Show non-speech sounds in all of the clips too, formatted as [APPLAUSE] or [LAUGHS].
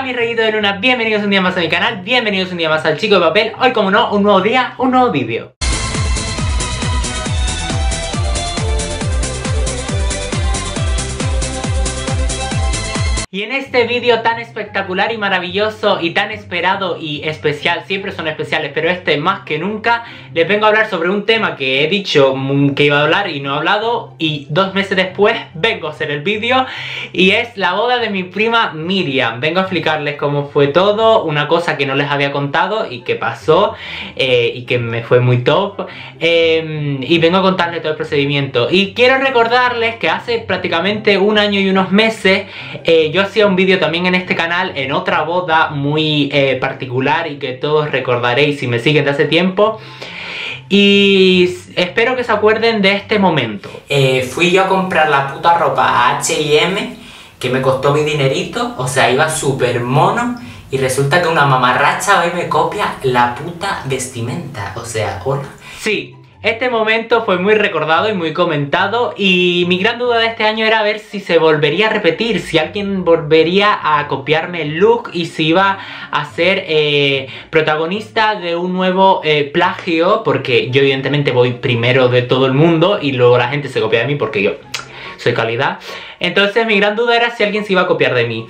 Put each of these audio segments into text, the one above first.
Hola mis de luna, bienvenidos un día más a mi canal, bienvenidos un día más al Chico de Papel. Hoy como no, un nuevo día, un nuevo vídeo Y en este vídeo tan espectacular y maravilloso y tan esperado y especial, siempre son especiales, pero este más que nunca, les vengo a hablar sobre un tema que he dicho que iba a hablar y no he hablado y dos meses después [LAUGHS] vengo a hacer el vídeo y es la boda de mi prima Miriam. Vengo a explicarles cómo fue todo, una cosa que no les había contado y que pasó eh, y que me fue muy top em, y vengo a contarles todo el procedimiento. Y quiero recordarles que hace prácticamente un año y unos meses eh, yo hacía un vídeo también en este canal en otra boda muy eh, particular y que todos recordaréis si me siguen de hace tiempo. Y espero que se acuerden de este momento. Eh, fui yo a comprar la puta ropa a H&M, que me costó mi dinerito, o sea, iba súper mono, y resulta que una mamarracha hoy me copia la puta vestimenta, o sea, hola. Sí, este momento fue muy recordado y muy comentado y mi gran duda de este año era ver si se volvería a repetir, si alguien volvería a copiarme el look y si iba a ser eh, protagonista de un nuevo eh, plagio, porque yo evidentemente voy primero de todo el mundo y luego la gente se copia de mí porque yo soy calidad. Entonces mi gran duda era si alguien se iba a copiar de mí.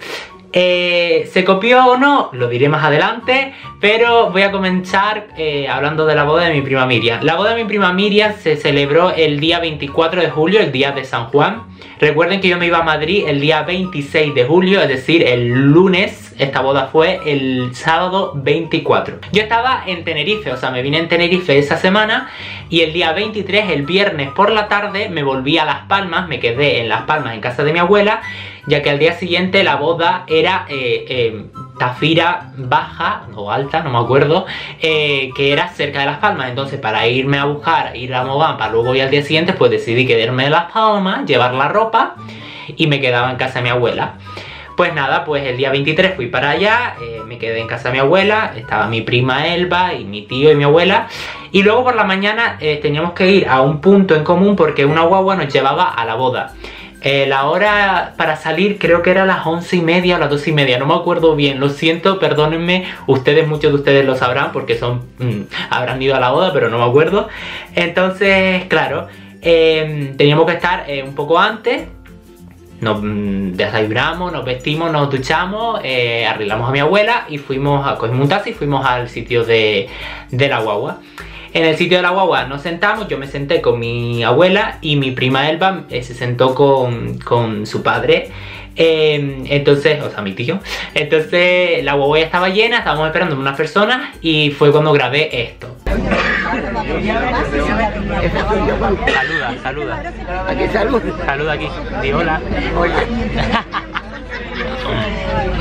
Eh, ¿Se copió o no? Lo diré más adelante, pero voy a comenzar eh, hablando de la boda de mi prima Miriam. La boda de mi prima Miriam se celebró el día 24 de julio, el día de San Juan. Recuerden que yo me iba a Madrid el día 26 de julio, es decir, el lunes. Esta boda fue el sábado 24. Yo estaba en Tenerife, o sea, me vine en Tenerife esa semana y el día 23, el viernes por la tarde, me volví a Las Palmas, me quedé en Las Palmas en casa de mi abuela, ya que al día siguiente la boda era eh, eh, Tafira baja o alta, no me acuerdo, eh, que era cerca de Las Palmas. Entonces, para irme a buscar, ir a Mogán para luego ir al día siguiente, pues decidí quedarme en Las Palmas, llevar la ropa y me quedaba en casa de mi abuela. Pues nada, pues el día 23 fui para allá, eh, me quedé en casa de mi abuela, estaba mi prima Elba y mi tío y mi abuela. Y luego por la mañana teníamos que ir a un punto en común porque una guagua nos llevaba a la boda. Eh, la hora para salir creo que era las once y media o las doce y media, no me acuerdo bien, lo siento, perdónenme, ustedes, muchos de ustedes lo sabrán porque son, mm, habrán ido a la boda, pero no me acuerdo. Entonces, claro, teníamos que estar un poco antes nos mm, desayunamos, nos vestimos, nos duchamos, eh, arreglamos a mi abuela y fuimos a cogimos un taxi y fuimos al sitio de, la guagua. En el sitio de la guagua nos sentamos, yo me senté con mi abuela y mi prima Elba eh, se sentó con, su padre. Em, entonces, o sea, mi tío. Entonces la guagua ya estaba llena, estábamos esperando unas personas y fue cuando grabé esto. Saluda, saluda. Aquí saluda. Saluda aquí. Di hola. Hola. [LAUGHS]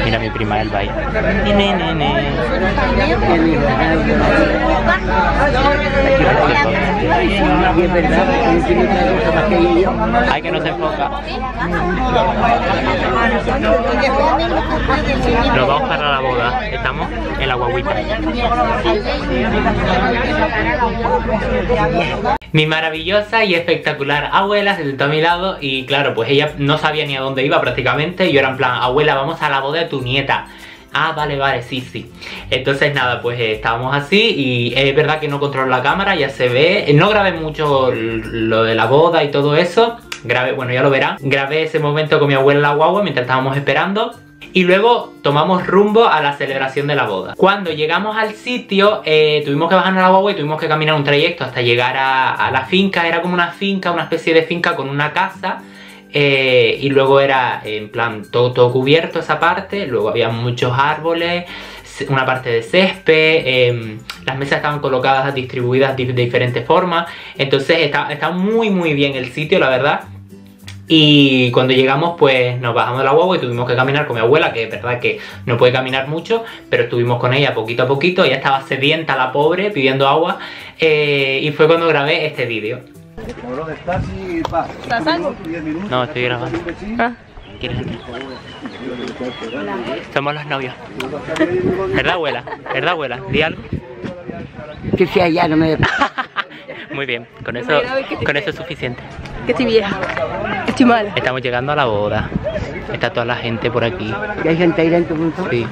Mira mi prima Elba ahí. Ay, que no se enfoca. Nos vamos para la boda. Estamos en la guaguita. Mi maravillosa y espectacular abuela se sentó a mi lado y claro, pues ella no sabía ni a dónde iba prácticamente. Yo era en plan, abuela, vamos a la boda de tu nieta. Ah, vale, vale, sí, sí. Entonces nada, pues eh, estábamos así y es verdad que no controlo la cámara, ya se ve. No grabé mucho lo de la boda y todo eso. Grabé, bueno, ya lo verán. Grabé ese momento con mi abuela la guagua mientras estábamos esperando y luego tomamos rumbo a la celebración de la boda. Cuando llegamos al sitio, eh, tuvimos que bajar a la guagua y tuvimos que caminar un trayecto hasta llegar a, la finca. Era como una finca, una especie de finca con una casa. Eh, y luego era en plan todo, todo cubierto esa parte. Luego había muchos árboles, una parte de césped, em, las mesas estaban colocadas, distribuidas de, diferentes formas. Entonces está, está muy muy bien el sitio, la verdad. Y cuando llegamos, pues nos bajamos de la guagua y tuvimos que caminar con mi abuela, que es verdad que no puede caminar mucho, pero estuvimos con ella poquito a poquito. Ella estaba sedienta, la pobre, pidiendo agua. Eh, y fue cuando grabé este vídeo. No, estoy grabando. ¿Ah? ¿Quieres entrar? Somos los novios. ¿Verdad, abuela? ¿Verdad, abuela? Di algo. Que sea ya, no me... [LAUGHS] Muy bien, con eso, con eso es suficiente. Que estoy vieja, estoy mal. Estamos llegando a la boda. Está toda la gente por aquí. Y hay gente ahí dentro. ¿no? Sí.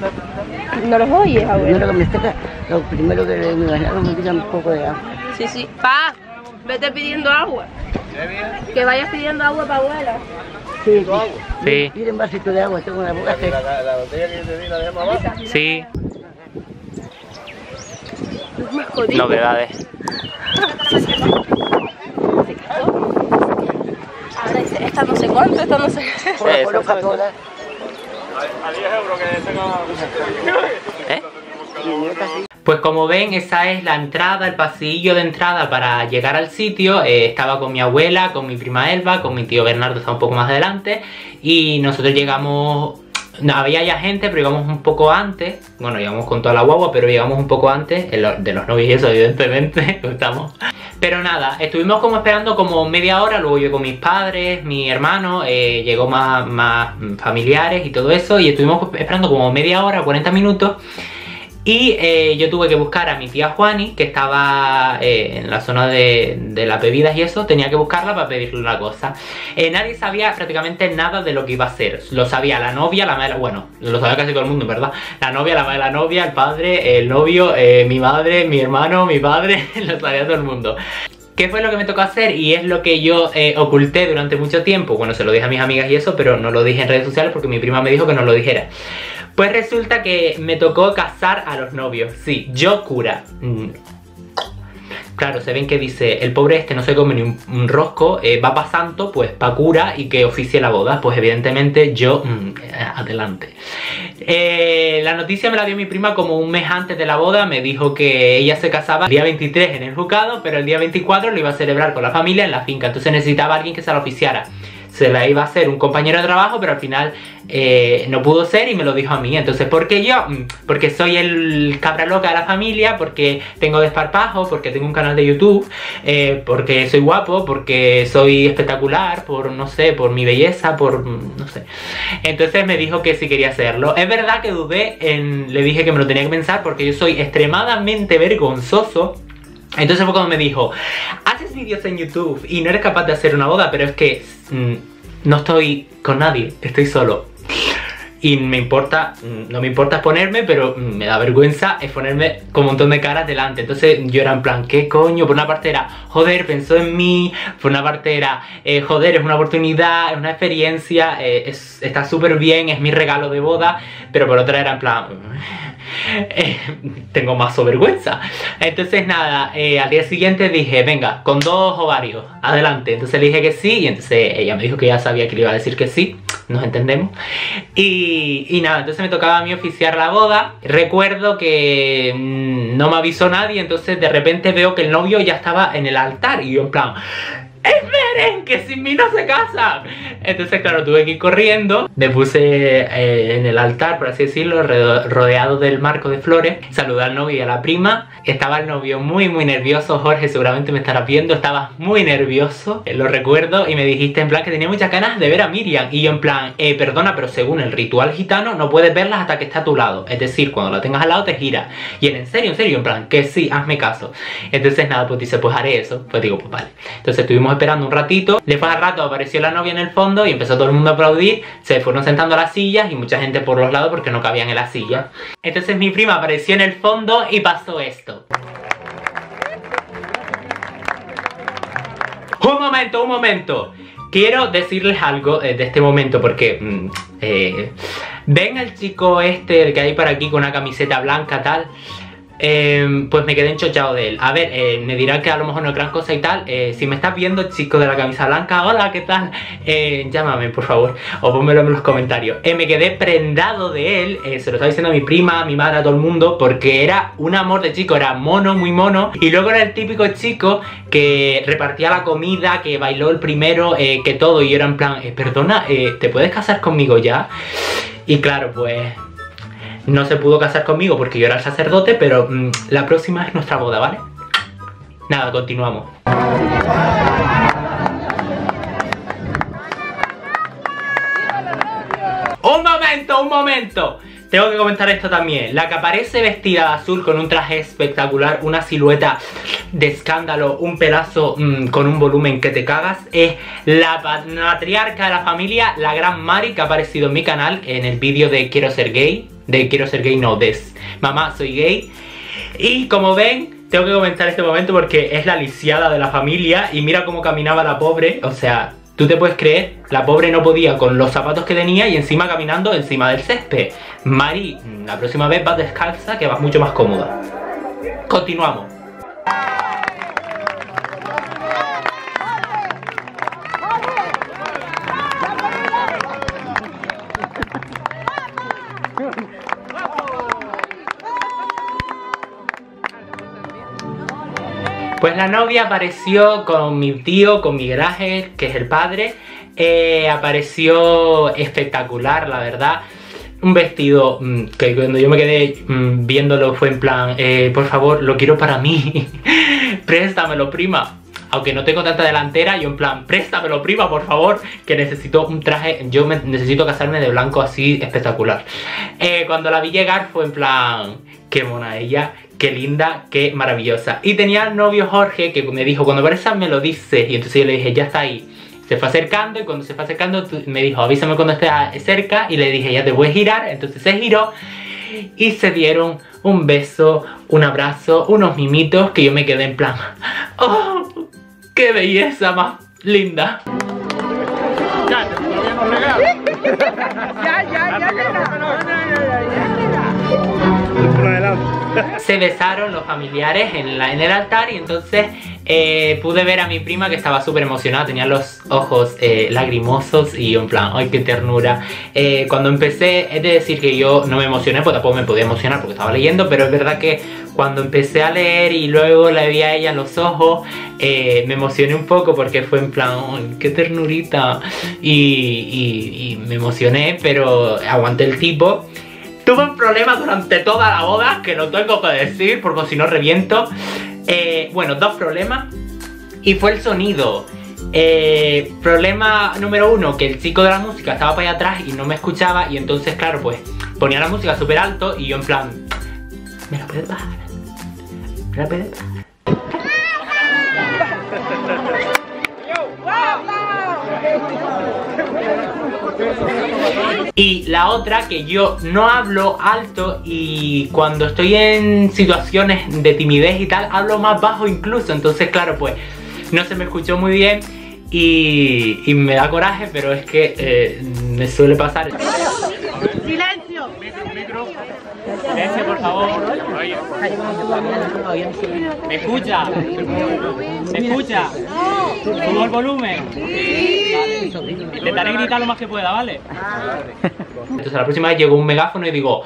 No los oyes, Primero abuelo. que me saca, lo primero que me ganaron me tiran un poco de agua. Sí, sí. Pa, vete pidiendo agua. Que vayas pidiendo agua para abuela. Sí, sí. Sí. Piden un vasito de agua, tengo una boca seca. Sí. Me jodí. Novedades. Ahora dice, esta no sé cuánto, esta no sé. Fue. toda. ¿Eh? Y yo casi Pues como ven, esa es la entrada, el pasillo de entrada para llegar al sitio. Eh, estaba con mi abuela, con mi prima Elba, con mi tío Bernardo, está un poco más adelante. Y nosotros llegamos... No, había ya gente, pero llegamos un poco antes. Bueno, llegamos con toda la guagua, pero llegamos un poco antes. de los novios y [LAUGHS] eso, evidentemente. [LAUGHS] estamos. Pero nada, estuvimos como esperando como media hora. Luego llegó mis padres, mi hermano, eh, llegó más, más familiares y todo eso. Y estuvimos esperando como media hora, 40 minutos. Y eh, yo tuve que buscar a mi tía Juani, que estaba eh, en la zona de, las bebidas y eso, tenía que buscarla para pedirle una cosa. Eh, nadie sabía prácticamente nada de lo que iba a hacer. Lo sabía la novia, la madre, bueno, lo sabía casi todo el mundo, ¿verdad? La novia, la madre la novia, el padre, el novio, mi madre, mi hermano, mi padre, [LAUGHS] lo sabía todo el mundo. ¿Qué fue lo que me tocó hacer? Y es lo que yo oculté durante mucho tiempo. Bueno, se lo dije a mis amigas y eso, pero no lo dije en redes sociales porque mi prima me dijo que no lo dijera. Pues resulta que me tocó casar a los novios. Sí, yo cura. Mm. Claro, se ven que dice, el pobre este no se come ni un, rosco, eh, va pa' santo, pues pa' cura y que oficie la boda. Pues evidentemente yo, mm, eh, adelante. Eh, la noticia me la dio mi prima como un mes antes de la boda, me dijo que ella se casaba el día 23 en el juzgado, pero el día 24 lo iba a celebrar con la familia en la finca, entonces necesitaba alguien que se la oficiara. Se la iba a hacer un compañero de trabajo, pero al final eh, no pudo ser y me lo dijo a mí. Entonces, ¿por qué yo? Mm, Porque soy el cabra loca de la familia, porque tengo desparpajo, porque tengo un canal de YouTube, eh, porque soy guapo, porque soy espectacular, por no sé, por mi belleza, por mm, no sé. Entonces me dijo que sí quería hacerlo. Es verdad que dudé, le dije que me lo tenía que pensar porque yo soy extremadamente vergonzoso. Entonces fue cuando me dijo, haces vídeos en YouTube y no eres capaz de hacer una boda, pero es que mm, no estoy con nadie, estoy solo. Y me importa, mm, no me importa exponerme, pero mm, me da vergüenza exponerme con un montón de caras delante. Entonces yo era en plan, ¿qué coño? Por una parte era, joder, pensó en mí. Por una parte era, eh, joder, es una oportunidad, es una experiencia, eh, es- está súper bien, es mi regalo de boda. Pero por otra era en plan, [LAUGHS] eh, tengo más vergüenza. Entonces nada, eh, al día siguiente dije, venga, con dos ovarios, adelante. Entonces le dije que sí y entonces ella me dijo que ya sabía que le iba a decir que sí, nos entendemos. Y, y nada, entonces me tocaba a mí oficiar la boda. Recuerdo que mm, no me avisó nadie, entonces de repente veo que el novio ya estaba en el altar y yo en plan... ¡Esperen! ¡Que sin mí no se casan! Entonces, claro, tuve que ir corriendo. Me puse eh, en el altar, por así decirlo, rodeado del marco de flores. Saludé al novio y a la prima. Estaba el novio muy, muy nervioso. Jorge, seguramente me estarás viendo. Estabas muy nervioso. eh, lo recuerdo. Y me dijiste en plan que tenía muchas ganas de ver a Miriam. Y yo en plan, eh, perdona, pero según el ritual gitano, no puedes verlas hasta que está a tu lado. Es decir, cuando la tengas al lado te gira. Y él, en serio, en serio, en plan, que sí, hazme caso. Entonces nada, pues dice, pues haré eso. Pues digo, pues vale. Entonces estuvimos esperando un ratito. Después al rato apareció la novia en el fondo y empezó todo el mundo a aplaudir. Se fueron sentando a las sillas y mucha gente por los lados porque no cabían en las sillas. Entonces mi prima apareció en el fondo y pasó esto. Un momento, un momento. Quiero decirles algo eh, de este momento porque... mm, eh, Ven al chico este, que hay por aquí con una camiseta blanca tal. Eh, pues me quedé enchochado de él. A ver, eh, me dirán que a lo mejor no es gran cosa y tal. Eh, si me estás viendo, chico de la camisa blanca, hola, ¿qué tal? Eh, llámame, por favor, o pónmelo en los comentarios. Me quedé prendado de él, se lo estaba diciendo a mi prima, a mi madre, a todo el mundo, porque era un amor de chico, era mono, muy mono. Y luego era el típico chico que repartía la comida, que bailó el primero, que todo. Y yo era en plan, perdona, ¿te puedes casar conmigo ya? Y claro, pues no se pudo casar conmigo porque yo era el sacerdote, pero mm, la próxima es nuestra boda, ¿vale? Nada, continuamos. Un momento, un momento. tengo que comentar esto también. La que aparece vestida de azul con un traje espectacular, una silueta de escándalo, un pelazo mm, con un volumen que te cagas, es la matriarca de la familia, la gran Mari, que ha aparecido en mi canal en el vídeo de Quiero ser gay. De Quiero ser gay, no, de Mamá, soy gay. Y como ven, tengo que comentar este momento porque es la lisiada de la familia y mira cómo caminaba la pobre, o sea, Tú te puedes creer, la pobre no podía con los zapatos que tenía y encima caminando encima del césped. Mari, la próxima vez vas descalza que vas mucho más cómoda. Continuamos. Pues la novia apareció con mi tío, con mi garaje, que es el padre. Eh, apareció espectacular, la verdad. Un vestido mm, que cuando yo me quedé mm, viéndolo fue en plan, eh, por favor, lo quiero para mí. [LAUGHS] Préstamelo, prima. Aunque no tengo tanta delantera, yo en plan, préstamelo, prima, por favor, que necesito un traje, yo necesito casarme de blanco así espectacular. Eh, cuando la vi llegar fue en plan, qué mona ella, qué linda, qué maravillosa. Y tenía el novio Jorge que me dijo, cuando aparezca me lo dices. Y entonces yo le dije, ya está ahí. Se fue acercando y cuando se fue acercando me dijo, avísame cuando esté cerca. Y le dije, ya te voy a girar. Entonces se giró y se dieron un beso, un abrazo, unos mimitos que yo me quedé en plan, [LAUGHS] ¡oh! ¡Qué belleza más linda! Ya, ya, ya, [LAUGHS] se besaron los familiares en, la, en el altar y entonces eh, pude ver a mi prima que estaba súper emocionada, tenía los ojos eh, lagrimosos y en plan, ¡ay qué ternura! Eh, cuando empecé, es de decir que yo no me emocioné, pues tampoco me podía emocionar porque estaba leyendo, pero es verdad que cuando empecé a leer y luego la vi a ella los ojos, me emocioné un poco porque fue en plan, ¡ay qué ternurita! Y, y me emocioné, pero aguanté el tipo. Tuve un problema durante toda la boda, que lo tengo que decir, porque si no reviento. Eh, bueno, dos problemas. Y fue el sonido. Eh, problema número uno, que el chico de la música estaba para allá atrás y no me escuchaba. Y entonces, claro, pues ponía la música súper alto y yo en plan... ¿Me la puedes bajar? ¿Me la puedes bajar? Y la otra que yo no hablo alto y cuando estoy en situaciones de timidez y tal, hablo más bajo incluso. Entonces, claro, pues no se me escuchó muy bien y, me da coraje, pero es que eh, me suele pasar. ¡Silencio! Por favor. ¿Me escucha? ¿Me escucha? ¿Subo el volumen? Intentaré gritar lo más que pueda, ¿vale? Entonces la próxima vez llego un megáfono y digo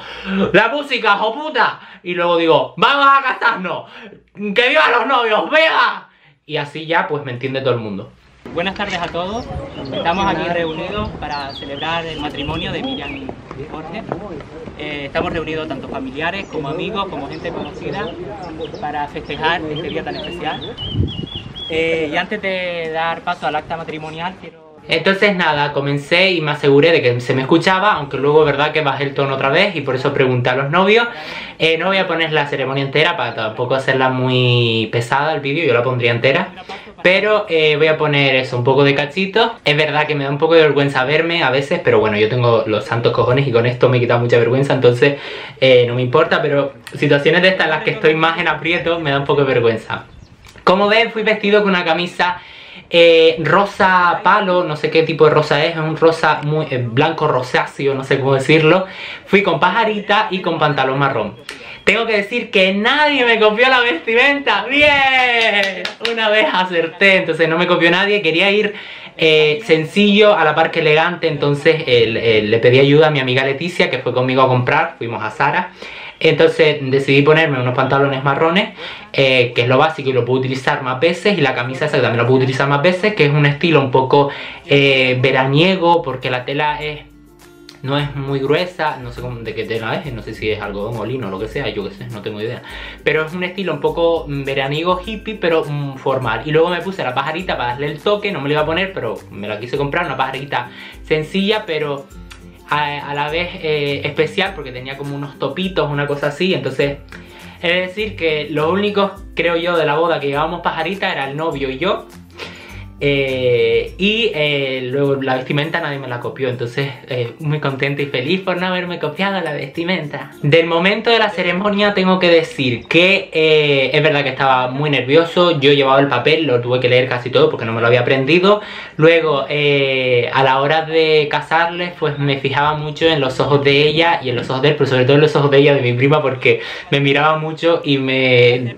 ¡La música, jo puta! Y luego digo ¡Vamos a casarnos! ¡Que vivan los novios! ¡Vea! Y así ya pues me entiende todo el mundo. Buenas tardes a todos. Estamos aquí reunidos para celebrar el matrimonio de Miriam y Jorge. Eh, estamos reunidos tanto familiares como amigos, como gente conocida, para festejar este día tan especial. Eh, y antes de dar paso al acta matrimonial, quiero entonces nada, comencé y me aseguré de que se me escuchaba, aunque luego verdad que bajé el tono otra vez y por eso pregunté a los novios. Eh, no voy a poner la ceremonia entera para tampoco hacerla muy pesada el vídeo, yo la pondría entera. Pero eh, voy a poner eso, un poco de cachito. Es verdad que me da un poco de vergüenza verme a veces, pero bueno, yo tengo los santos cojones y con esto me he quitado mucha vergüenza, entonces eh, no me importa, pero situaciones de estas en las que estoy más en aprieto me da un poco de vergüenza. Como ven, fui vestido con una camisa eh, rosa palo, no sé qué tipo de rosa es, es un rosa muy eh, blanco rosáceo, no sé cómo decirlo. Fui con pajarita y con pantalón marrón. Tengo que decir que nadie me copió la vestimenta. ¡Bien! Una vez acerté, entonces no me copió nadie. Quería ir eh, sencillo a la par que elegante, entonces le pedí ayuda a mi amiga Leticia que fue conmigo a comprar. Fuimos a Sara. Entonces decidí ponerme unos pantalones marrones, eh, que es lo básico y lo puedo utilizar más veces, y la camisa esa también lo puedo utilizar más veces, que es un estilo un poco eh, veraniego, porque la tela es no es muy gruesa, no sé de qué tela es, no sé si es algodón o lino o lo que sea, yo qué sé, no tengo idea. Pero es un estilo un poco veraniego hippie, pero mm, formal. Y luego me puse la pajarita para darle el toque, no me la iba a poner, pero me la quise comprar, una pajarita sencilla, pero a, la vez eh, especial porque tenía como unos topitos, una cosa así. Entonces, es decir que los únicos, creo yo, de la boda que llevábamos pajarita era el novio y yo. Eh, y eh, luego la vestimenta nadie me la copió, entonces eh, muy contenta y feliz por no haberme copiado la vestimenta. Del momento de la ceremonia tengo que decir que es verdad que estaba muy nervioso, yo llevaba el papel, lo tuve que leer casi todo porque no me lo había aprendido. Luego a la hora de casarles pues me fijaba mucho en los ojos de ella y en los ojos de él, pero sobre todo en los ojos de ella, de mi prima, porque me miraba mucho y me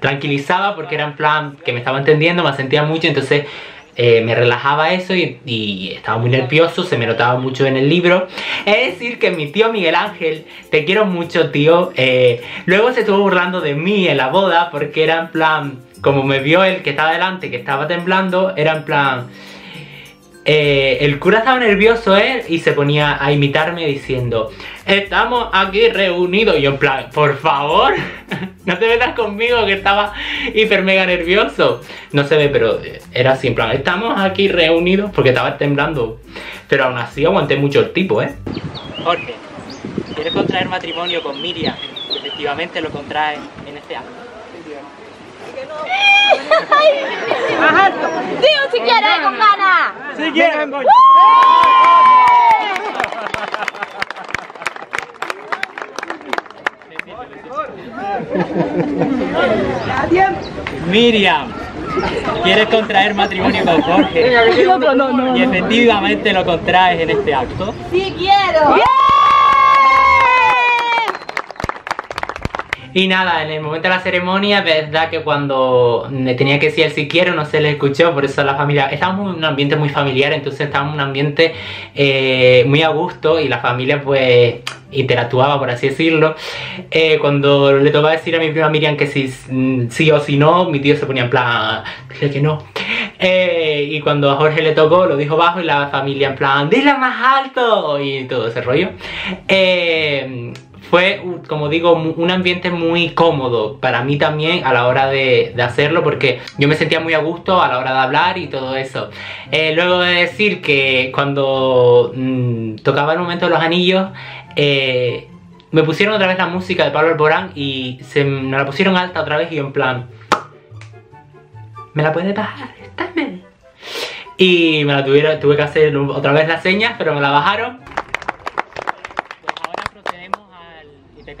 tranquilizaba porque era en plan que me estaba entendiendo, me sentía mucho, entonces eh, me relajaba eso y, estaba muy nervioso, se me notaba mucho en el libro. Es decir, que mi tío Miguel Ángel, te quiero mucho tío, eh, luego se estuvo burlando de mí en la boda porque era en plan, como me vio él que estaba delante, que estaba temblando, era en plan... eh, el cura estaba nervioso él y se ponía a imitarme diciendo Estamos aquí reunidos y yo en plan, por favor, [LAUGHS] no te metas conmigo que estaba hiper mega nervioso. No se ve, pero era así, en plan, estamos aquí reunidos porque estaba temblando. Pero aún así aguanté mucho el tipo, ¿eh? Jorge, ¿quieres contraer matrimonio con Miriam? Efectivamente lo contrae en este acto. Tío, si quieres, con ganas. ¡Si quieren, coño! Miriam, ¿quieres contraer matrimonio con Jorge? Y efectivamente lo contraes en este acto. Sí quiero. Y nada, en el momento de la ceremonia, verdad que cuando tenía que decir si quiero no se le escuchó, por eso la familia, estábamos en un ambiente muy familiar, entonces estábamos en un ambiente eh, muy a gusto y la familia pues interactuaba, por así decirlo. Eh, cuando le tocaba decir a mi prima Miriam que si sí o si no, mi tío se ponía en plan, dile que no. Eh, y cuando a Jorge le tocó, lo dijo bajo y la familia en plan, dile más alto y todo ese rollo. Eh, fue, como digo, un ambiente muy cómodo para mí también a la hora de, hacerlo porque yo me sentía muy a gusto a la hora de hablar y todo eso. Eh, luego de decir que cuando mm, tocaba el momento de los anillos, eh, me pusieron otra vez la música de Pablo Alborán y se me la pusieron alta otra vez y en plan... ¿Me la puedes bajar? Está bien. Y me la tuvieron, tuve que hacer otra vez las señas, pero me la bajaron. Pues ahora procedemos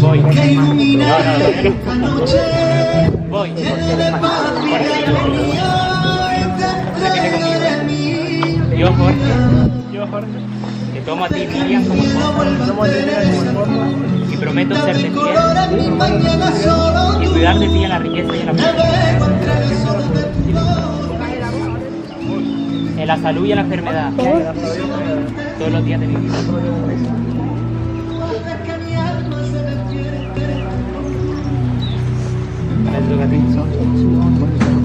Voy. Voy. Yo, Jorge. Yo, Jorge. Te tomo a ti, Miriam, como. Y prometo serte fiel. Y cuidar de ti en la riqueza y en la pobreza. En la salud y en la enfermedad. Todos los días de mi vida.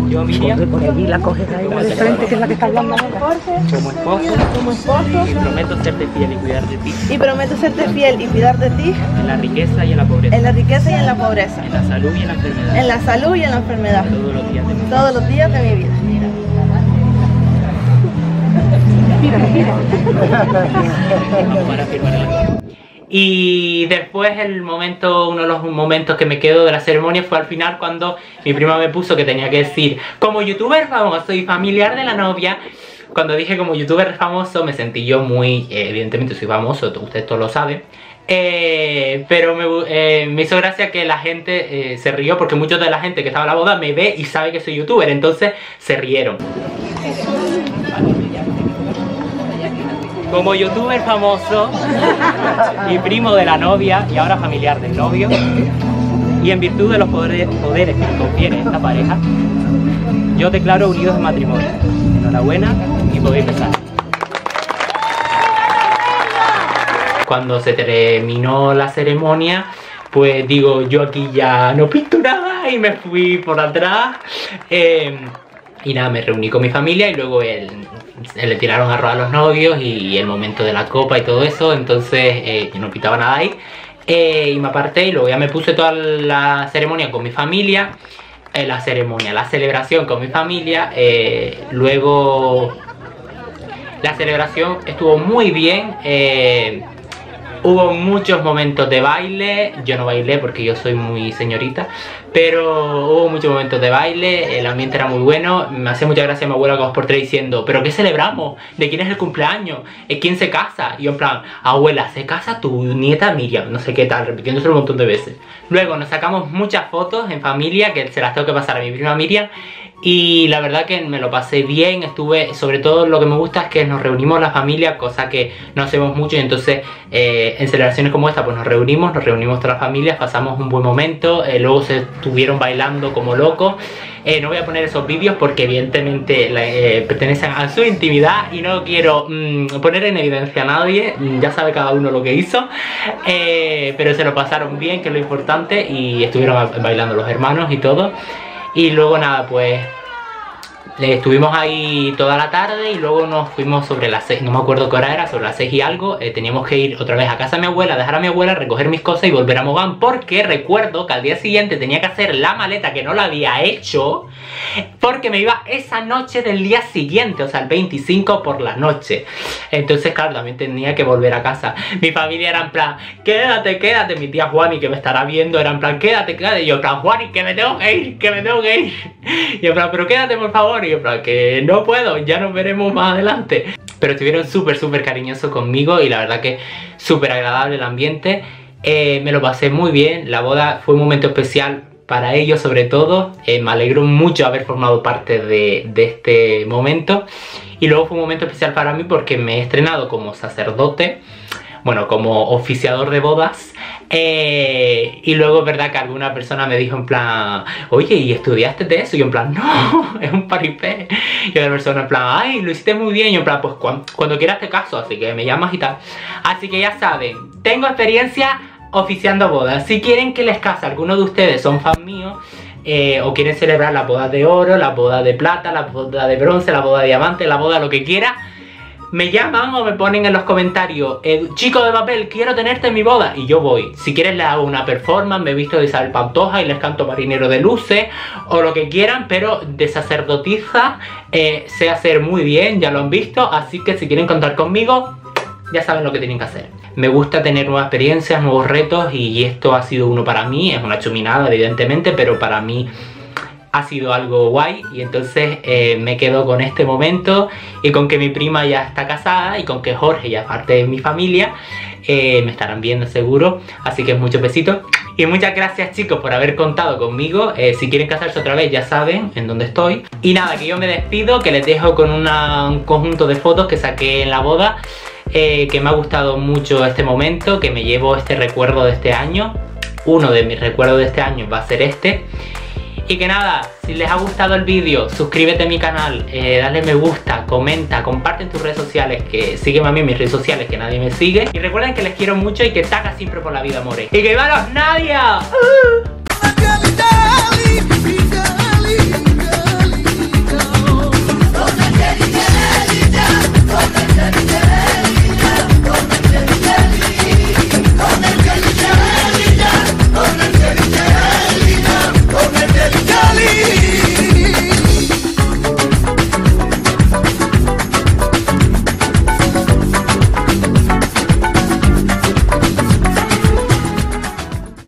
Yo, Miriam, Por allí la coges ahí de frente, que es la que está hablando ahora. como esposo, como esposo y prometo serte fiel y cuidar de ti y prometo serte fiel y cuidar de ti en la riqueza y en la pobreza, en la riqueza y en la pobreza, en la salud y en la enfermedad, en la salud y en la enfermedad, todos los días de mi vida. todos los días de mi vida. Acta. Y después el momento, uno de los momentos que me quedo de la ceremonia fue al final cuando mi prima me puso que tenía que decir como youtuber famoso y familiar de la novia. Cuando dije como youtuber famoso me sentí yo muy, eh, evidentemente soy famoso, ustedes todos lo saben. Eh, pero me, eh, hizo gracia que la gente eh, se rió porque mucha de la gente que estaba en la boda me ve y sabe que soy youtuber, entonces se rieron. Como youtuber famoso y primo de la novia y ahora familiar del novio, y en virtud de los poderes, poderes que confiere esta pareja, yo declaro unidos en matrimonio. enhorabuena y podéis empezar. Cuando se terminó la ceremonia, pues digo, yo aquí ya no pinto nada y me fui por atrás. Eh, y nada, me reuní con mi familia y luego él, le tiraron arroz a los novios y el momento de la copa y todo eso, entonces eh, yo no pintaba nada ahí. Eh, y me aparté y luego ya me puse toda la ceremonia con mi familia. Eh, la ceremonia, la celebración con mi familia. luego la celebración estuvo muy bien. Hubo muchos momentos de baile, yo no bailé porque yo soy muy señorita, pero hubo muchos momentos de baile, el ambiente era muy bueno, me hacía mucha gracia mi abuela con por tres diciendo, ¿pero qué celebramos? ¿De quién es el cumpleaños? ¿Eh, ¿Quién se casa? Y yo en plan, abuela, se casa tu nieta Miriam, no sé qué tal, repitiéndose un montón de veces. Luego nos sacamos muchas fotos en familia, que se las tengo que pasar a mi prima Miriam, y la verdad que me lo pasé bien, estuve, sobre todo lo que me gusta es que nos reunimos la familia, cosa que no hacemos mucho y entonces eh, en celebraciones como esta pues nos reunimos, nos reunimos todas las familias, pasamos un buen momento, eh, luego se estuvieron bailando como locos. Eh, no voy a poner esos vídeos porque evidentemente pertenecen a su intimidad y no quiero mm, poner en evidencia a nadie, mm, ya sabe cada uno lo que hizo, pero se lo pasaron bien, que es lo importante, y estuvieron bailando los hermanos y todo. Y luego nada, pues estuvimos ahí toda la tarde y luego nos fuimos sobre las 6, no me acuerdo qué hora era, sobre las 6 y algo. eh, teníamos que ir otra vez a casa de mi abuela, dejar a mi abuela, recoger mis cosas y volver a Mogán porque recuerdo que al día siguiente tenía que hacer la maleta que no la había hecho porque me iba esa noche del día siguiente, o sea, el 25 por la noche. Entonces, claro, también tenía que volver a casa. Mi familia era en plan, quédate, quédate. Mi tía Juani, que me estará viendo, era en plan, quédate, quédate. Y yo, plan, Juani, que me tengo que ir, que me tengo que ir. Y en plan, pero quédate, por favor. Yo, en que no puedo, ya nos veremos más adelante. Pero estuvieron súper, súper cariñosos conmigo y la verdad que súper agradable el ambiente. Eh, me lo pasé muy bien, la boda fue un momento especial para ellos sobre todo. Eh, me alegro mucho haber formado parte de, de este momento. Y luego fue un momento especial para mí porque me he estrenado como sacerdote, bueno, como oficiador de bodas. Eh, y luego es verdad que alguna persona me dijo en plan, oye, ¿y estudiaste de eso? Y yo en plan, no, [LAUGHS] es un paripé. Y otra persona en plan, ay, lo hiciste muy bien. Y yo en plan, pues cuan- cuando quieras te caso, así que me llamas y tal. Así que ya saben, tengo experiencia oficiando bodas. Si quieren que les case alguno de ustedes, son fan míos, eh, o quieren celebrar la boda de oro, la boda de plata, la boda de bronce, la boda de diamante, la boda lo que quiera, me llaman o me ponen en los comentarios, eh, chico de papel, quiero tenerte en mi boda. Y yo voy. Si quieren les hago una performance, me he visto de Isabel Pantoja y les canto Marinero de Luces o lo que quieran, pero de sacerdotisa eh, sé hacer muy bien, ya lo han visto. Así que si quieren contar conmigo, ya saben lo que tienen que hacer. Me gusta tener nuevas experiencias, nuevos retos y esto ha sido uno para mí. Es una chuminada, evidentemente, pero para mí ha sido algo guay y entonces eh, me quedo con este momento y con que mi prima ya está casada y con que Jorge ya parte de mi familia. Eh, me estarán viendo seguro, así que muchos besitos. Y muchas gracias chicos por haber contado conmigo. Eh, si quieren casarse otra vez ya saben en dónde estoy. Y nada, que yo me despido, que les dejo con un conjunto de fotos que saqué en la boda. que me ha gustado mucho este momento, que me llevo este recuerdo de este año. Uno de mis recuerdos de este año va a ser este. Y que nada, si les ha gustado el vídeo, suscríbete a mi canal, eh, dale me gusta, comenta, comparte en tus redes sociales, que sígueme a mí mis redes sociales, que nadie me sigue. Y recuerden que les quiero mucho y que taca siempre por la vida, amores. ¡Y que viva los Nadia! Daddy,